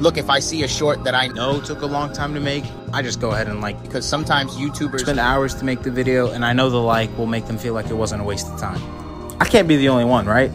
look, if I see a short that I know took a long time to make, I just go ahead and like because sometimes YouTubers spend hours to make the video, and I know the like will make them feel like it wasn't a waste of time. I can't be the only one, right?